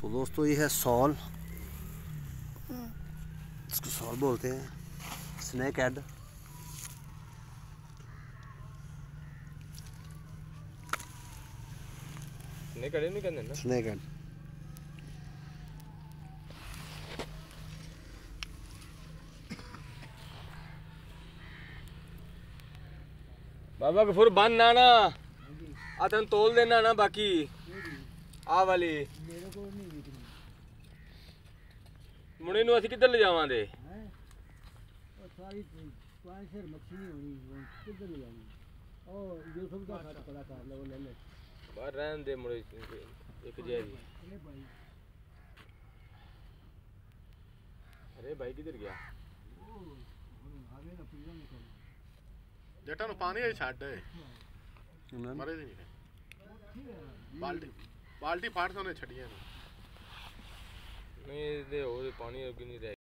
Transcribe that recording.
तो दोस्तों ये है सॉल हम्म। इसको सॉल बोलते हैं snack ad snack ad Baba Gafoor बन ना आ तेन तोल देना ना बाकी ਆ ਵਾਲੀ ਮੇਰੇ ਕੋਲ ਨਹੀਂ ਵਿਕਣੀ ਮੁੰਡੇ ਨੂੰ ਅਸੀਂ ਕਿੱਧਰ ਲਿਜਾਵਾਂਗੇ ਉਹ ਸਾਰੀ ਪੰਜ ਸਿਰ ਮੱਛੀ ਹੋਣੀ ਕਿੱਧਰ ਲਿਜਾਣੀ ਉਹ ਯੂਸਫ ਦਾ ਖਾਤਾ ਕਰ ਲਓ ਲੈ ਲੈ ਬਾਹਰ ਰਹਿਣ ਦੇ ਮੁੰਡੇ ਇੱਕ ਜਿਹਾ ਜੀ ਅਰੇ ਭਾਈ ਕਿੱਧਰ ਗਿਆ ਜੱਟਾਂ ਨੂੰ ਪਾਣੀ ਛੱਡ ਮਰੇ ਨਹੀਂ ਬਾਲਟੀ ਬਾਲਟੀ ਫਾੜ ਕੇ ਉਹਨੇ ਛੱਡੀਆਂ ਨੇ ਨਹੀਂ ਇਹਦੇ ਹੋਰ ਪਾਣੀ ਅੱਗੇ ਨਹੀਂ ਰਹਿ